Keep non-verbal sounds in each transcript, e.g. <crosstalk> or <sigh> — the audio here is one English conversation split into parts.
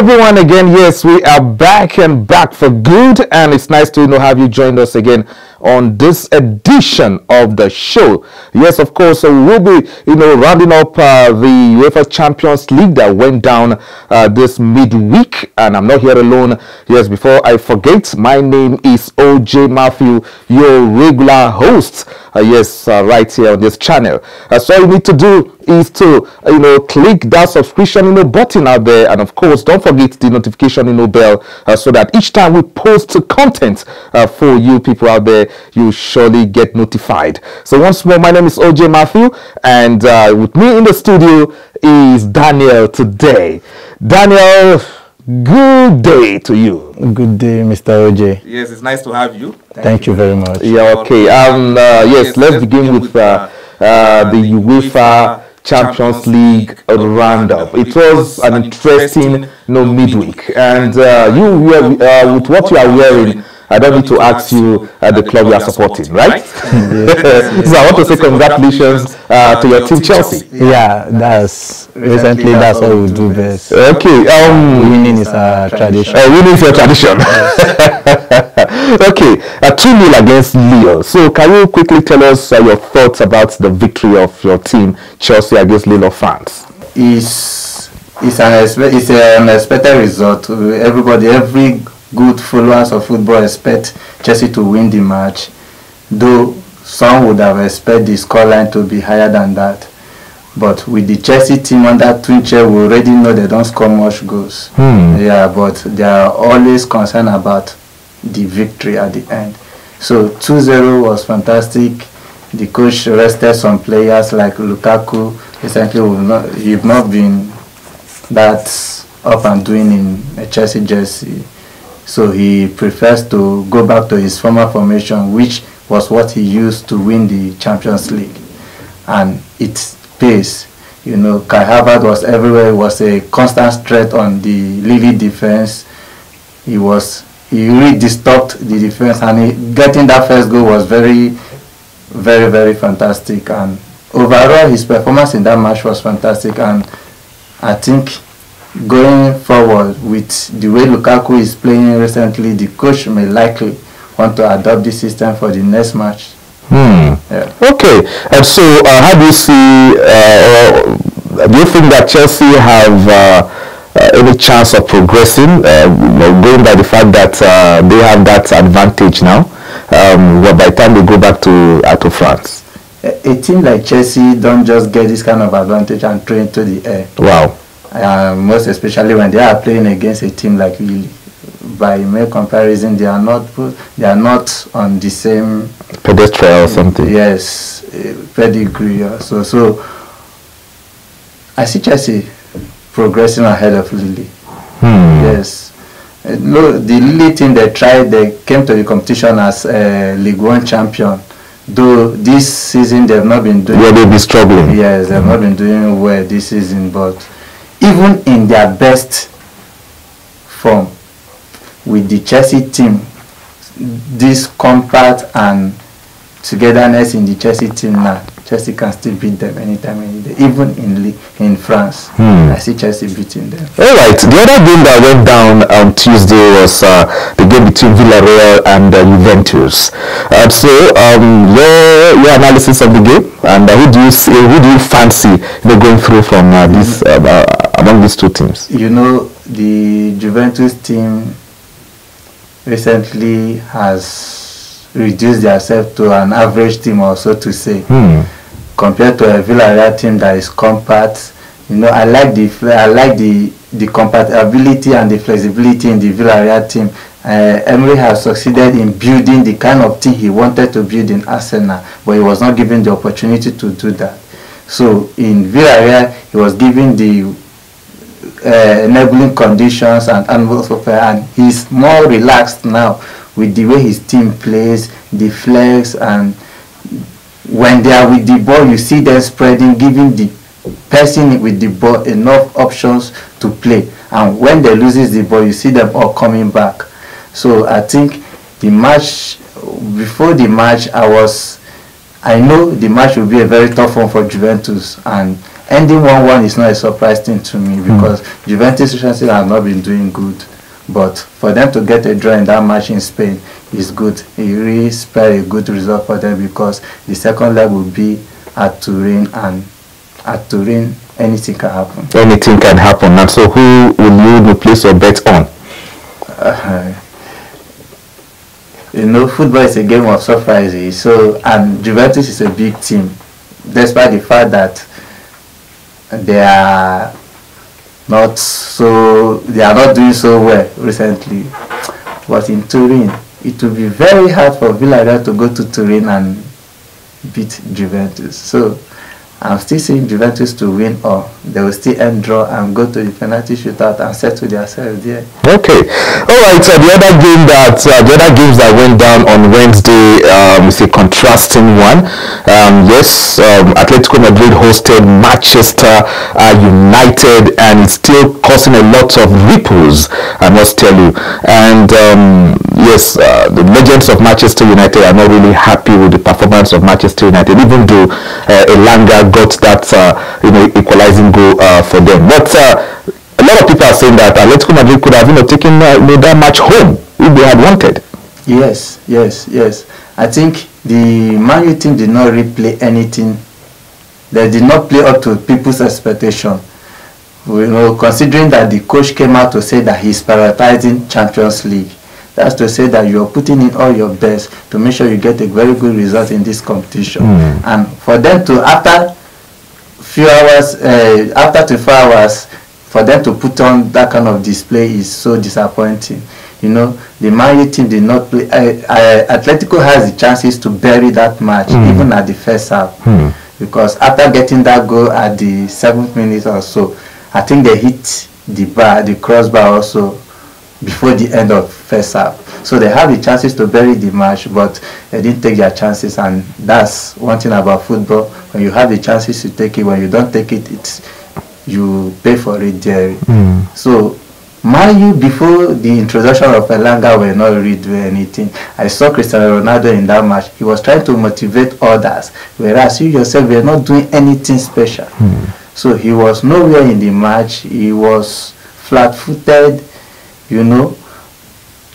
everyone again. Yes, we are back and back for good, and it's nice to know have you joined us again on this edition of the show. Yes, of course, uh, we'll be you know rounding up uh, the UEFA Champions League that went down uh, this midweek, and I'm not here alone. Yes, before I forget, my name is OJ Matthew, your regular host. Uh, yes, uh, right here on this channel. Uh, so all you need to do is to you know click that subscription you know button out there, and of course don't forget the notification you know bell so that each time we post content for you people out there, you surely get notified. So once more, my name is OJ Matthew, and uh, with me in the studio is Daniel today. Daniel, good day to you. Good day, Mr. OJ. Yes, it's nice to have you. Thank, you very much. Yeah, okay. Um, uh, yes, let's begin with uh, uh, the UEFA Champions League roundup. It was an interesting, no midweek, and uh, you were uh, with what you are wearing. I don't need to ask you uh, the club you are supporting, right? <laughs> so I want to say congratulations uh, to your team, Chelsea. Yeah, that's recently that's what we do best. Okay. Um, Winning is a tradition. Uh, winning is your tradition. <laughs> okay, a 2 0 against Lille. So, can you quickly tell us uh, your thoughts about the victory of your team, Chelsea, against Lille fans? France? is is an expe- is an expected result. Everybody, every good followers of football expect Chelsea to win the match, though some would have expected the scoreline to be higher than that. But with the Chelsea team under Tuchel, we already know they don't score much goals. Hmm. Yeah, but they are always concerned about the victory at the end. So 2-0 was fantastic. The coach rested some players like Lukaku. Recently, we've not, not been that up and doing in a Chelsea jersey. So he prefers to go back to his former formation, which was what he used to win the Champions League. And it pays. You know, Kai Havertz was everywhere. He was a constant threat on the Lille defense. He was he really disturbed the defense, and he, getting that first goal was very, very, very fantastic. And overall, his performance in that match was fantastic. And I think going forward with the way Lukaku is playing recently, the coach may likely want to adopt this system for the next match. Hmm. Yeah. Okay, and so uh, how do you see? Uh, do you think that Chelsea have uh, uh, any chance of progressing? Uh, going by the fact that uh, they have that advantage now, um, well, by the time they go back to to France. A, a team like Chelsea don't just get this kind of advantage and train to the air. Wow. Uh, most especially when they are playing against a team like Lille. By mere comparison, they are not they are not on the same pedestal or something. yes uh, pedigree. So so I see Chelsea progressing ahead of Lille. Hmm. Yes. Uh, no, the Lille team they tried they came to the competition as uh, League One champion. Though this season they've not been doing Will they've been struggling? Yes, they've not been doing well this season, but even in their best form, with the Chelsea team, this compact and togetherness in the Chelsea team now, Chelsea can still beat them anytime, any day. Even in in France, Hmm. I see Chelsea beating them. All right. The other game that went down on Tuesday was uh, the game between Villarreal and uh, Juventus. Uh, so, um, your your analysis of the game and uh, who do you see, who do you fancy you know, going through from uh, this uh, uh, among these two teams? You know, the Juventus team recently has reduced themselves to an average team, or so to say. Hmm. Compared to a Villarreal team that is compact. You know, I like the I like the the compatibility and the flexibility in the Villarreal team. Uh, Emery has succeeded in building the kind of team he wanted to build in Arsenal, but he was not given the opportunity to do that. So in Villarreal, he was given the uh, enabling conditions and atmosphere, and he's more relaxed now with the way his team plays, the flex, and when they are with the ball, you see them spreading, giving the person with the ball enough options to play. And when they loses the ball, you see them all coming back. So I think the match before the match, I was I know the match will be a very tough one for Juventus, and ending 1-1 is not a surprise thing to me hmm. because Juventus recently have not been doing good. But for them to get a draw in that match in Spain is good. It really spelled a good result for them because the second leg will be at Turin and at Turin anything can happen. Anything can happen. And so who will you place your bet on? Uh, <laughs> you know, football is a game of surprises. So, and Juventus is a big team, despite the fact that they are not so they are not doing so well recently. But in Turin, it will be very hard for Villarreal to go to Turin and beat Juventus. So I'm still seeing Juventus to win or they will still end draw and go to the penalty shootout and settle themselves there. Okay. All right. So the other game that uh, the other games that went down on Wednesday um, is a contrasting one. Um, yes, um, Atletico Madrid hosted Manchester uh, United and it's still causing a lot of ripples. I must tell you. And um, yes, uh, the legends of Manchester United are not really happy with the performance of Manchester United, even though uh, Elanga got that uh, you know equalizing goal uh, for them. But uh, a lot of people are saying that Atletico Madrid could have you know taken uh, you know, that match home if they had wanted. Yes, yes, yes. I think the Man U team did not replay anything. They did not play up to people's expectation. You know, considering that the coach came out to say that he's prioritizing Champions League. That's to say that you're putting in all your best to make sure you get a very good result in this competition. Mm. And for them to, after few hours, uh, after 24 hours, for them to put on that kind of display is so disappointing. You know, the Man U team did not play. Uh, uh, Atletico has the chances to bury that match Mm. even at the first half Hmm. because after getting that goal at the seventh minute or so, I think they hit the bar, the crossbar also before the end of first half. So they have the chances to bury the match, but they didn't take their chances, and that's one thing about football. When you have the chances to take it, when you don't take it, it's you pay for it dearly. Hmm. So, Man U, before the introduction of Elanga we were not really doing anything. I saw Cristiano Ronaldo in that match. He was trying to motivate others, whereas you yourself were not doing anything special. So he was nowhere in the match. He was flat-footed, you know.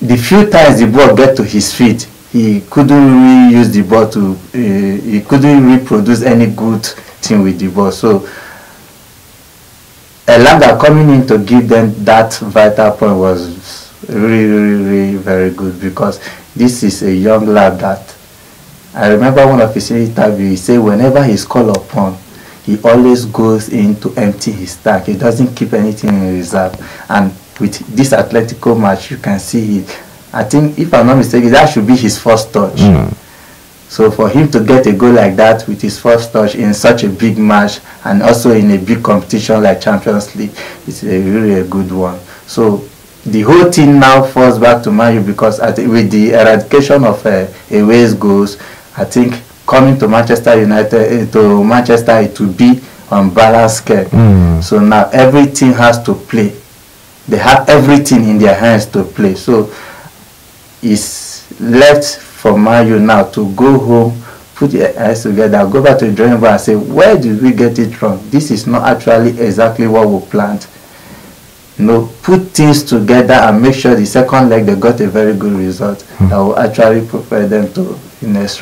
The few times the ball get to his feet, he couldn't really use the ball to. Uh, he couldn't really produce any good thing with the ball. So Elanga coming in to give them that vital point was really, really, really very good because this is a young lad that I remember one of his interviews, he said whenever he's called upon, he always goes in to empty his tank. He doesn't keep anything in reserve. And with this Atletico match, you can see it. I think, if I'm not mistaken, that should be his first touch. Hmm. So for him to get a goal like that with his first touch in such a big match and also in a big competition like Champions League, it's a really a good one. So the whole thing now falls back to Man U because I think with the eradication of uh, away goals, I think coming to Manchester United uh, to Manchester it will be on balance scale. Mm. So now everything has to play. They have everything in their hands to play. So it's left for U now to go home, put their eyes together, go back to the drawing board and say, where did we get it wrong? This is not actually exactly what we planned. You know, put things together and make sure the second leg they got a very good result that will actually prepare them to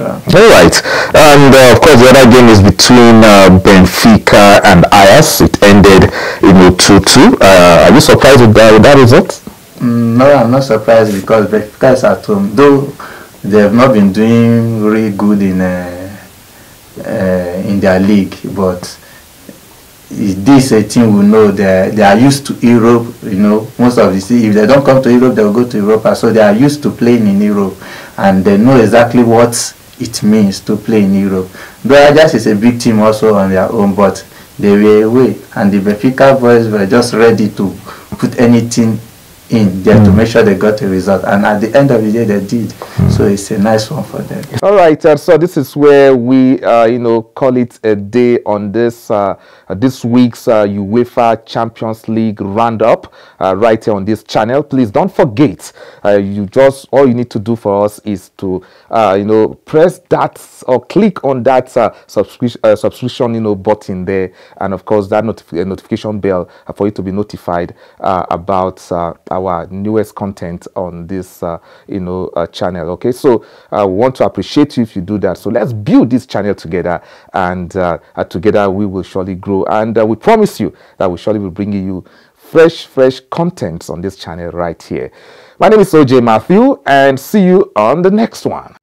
round. All right, and uh, of course the other game is between uh, Benfica and Ajax. It ended, know, two-two. Uh, are you surprised with that, with that result? Mm, no, I'm not surprised because Benfica is at home. Though they have not been doing really good in uh, uh, in their league, but this a team we know they they are used to Europe. You know, most of the if they don't come to Europe, they will go to Europa. So they are used to playing in Europe, and they know exactly what it means to play in Europe. Ajax is a big team also on their own, but they were away, and the Benfica boys were just ready to put anything in there mm. to hmm. make sure they got a result. And at the end of the day, they did. Mm. So it's a nice one for them. All right. Uh, so this is where we, uh, you know, call it a day on this uh, this week's uh, UEFA Champions League roundup uh, right here on this channel. Please don't forget. Uh, you just all you need to do for us is to, you know, press that or click on that subscription subscription, you know, button there, and of course that notif notification bell for you to be notified about our our newest content on this uh, you know uh, channel okay? So i want to appreciate you if you do that. So let's build this channel together and uh, uh together we will surely grow. And uh, we promise you that we surely will bring you fresh fresh contents on this channel right here. My name is oj matthew and see you on the next one